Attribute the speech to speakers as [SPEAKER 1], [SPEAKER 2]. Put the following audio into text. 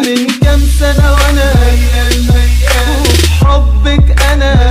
[SPEAKER 1] من كام سنة وأنا وفي حبك أنا